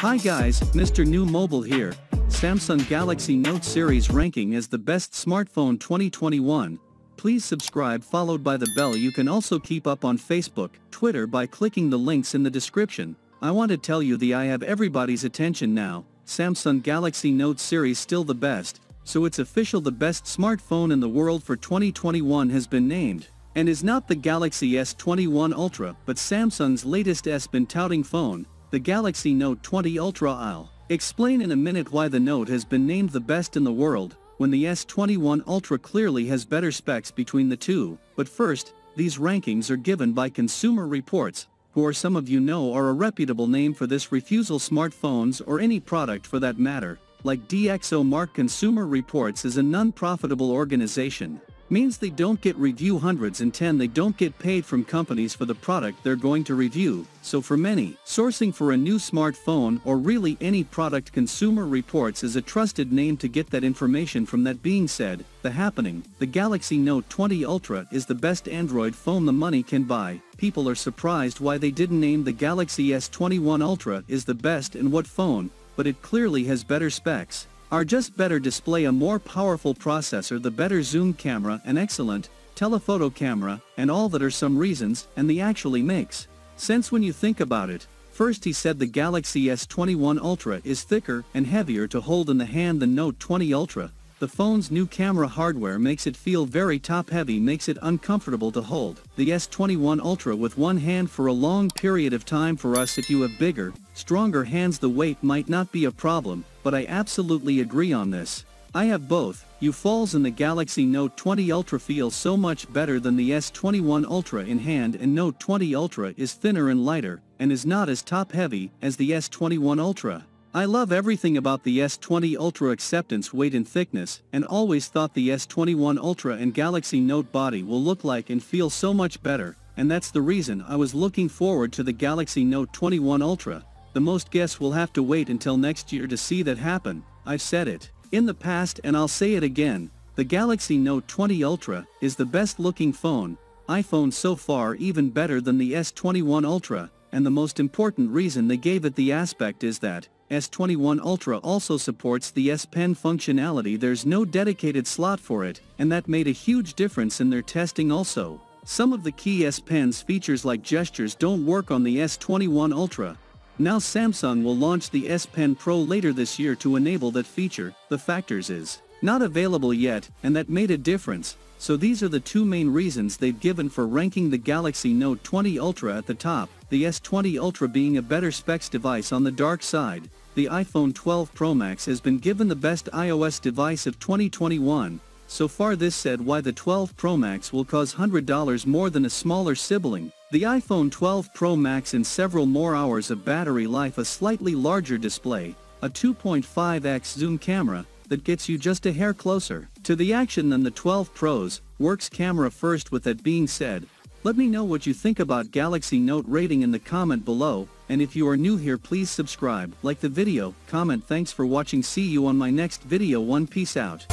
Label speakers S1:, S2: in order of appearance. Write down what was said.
S1: Hi guys, Mr. New Mobile here. Samsung Galaxy Note series ranking as the best smartphone 2021. Please subscribe followed by the bell you can also keep up on Facebook, Twitter by clicking the links in the description. I want to tell you the I have everybody's attention now, Samsung Galaxy Note series still the best, so it's official the best smartphone in the world for 2021 has been named, and is not the Galaxy S21 Ultra but Samsung's latest S-Pen touting phone, the Galaxy Note 20 Ultra I'll explain in a minute why the Note has been named the best in the world, when the S21 Ultra clearly has better specs between the two, but first, these rankings are given by Consumer Reports, who or some of you know are a reputable name for this refusal smartphones or any product for that matter, like DxO Mark Consumer Reports is a non-profitable organization, means they don't get review hundreds and 10 they don't get paid from companies for the product they're going to review, so for many, sourcing for a new smartphone or really any product Consumer Reports is a trusted name to get that information from. That being said, the happening, the Galaxy Note 20 Ultra is the best Android phone the money can buy, people are surprised why they didn't name the Galaxy S21 Ultra is the best and what phone, but it clearly has better specs are just better display a more powerful processor the better zoom camera an excellent telephoto camera and all that are some reasons and the actually makes sense when you think about it. First he said the Galaxy S21 Ultra is thicker and heavier to hold in the hand than Note 20 Ultra. The phone's new camera hardware makes it feel very top-heavy makes it uncomfortable to hold. The S21 Ultra with one hand for a long period of time for us if you have bigger, stronger hands the weight might not be a problem, but I absolutely agree on this. I have both, you falls in the Galaxy Note 20 Ultra feels so much better than the S21 Ultra in hand and Note 20 Ultra is thinner and lighter, and is not as top-heavy as the S21 Ultra. I love everything about the S20 Ultra acceptance weight and thickness, and always thought the S21 Ultra and Galaxy Note body will look like and feel so much better, and that's the reason I was looking forward to the Galaxy Note 21 Ultra. The most guess will have to wait until next year to see that happen, I've said it. In the past and I'll say it again, the Galaxy Note 20 Ultra is the best looking phone, iPhone so far even better than the S21 Ultra, and the most important reason they gave it the aspect is that, S21 Ultra also supports the S Pen functionality. There's no dedicated slot for it, and that made a huge difference in their testing also. Some of the key S Pen's features like gestures don't work on the S21 Ultra, now Samsung will launch the S Pen Pro later this year to enable that feature, the factors is not available yet, and that made a difference, so these are the two main reasons they've given for ranking the Galaxy Note 20 Ultra at the top, the S20 Ultra being a better specs device on the dark side. The iPhone 12 Pro Max has been given the best iOS device of 2021, so far this said why the 12 Pro Max will cost $100 more than a smaller sibling, the iPhone 12 Pro Max and several more hours of battery life a slightly larger display, a 2.5x zoom camera, that gets you just a hair closer to the action than the 12 Pros, works camera first with that being said, let me know what you think about Galaxy Note rating in the comment below, and if you are new here please subscribe, like the video, comment thanks for watching see you on my next video one peace out.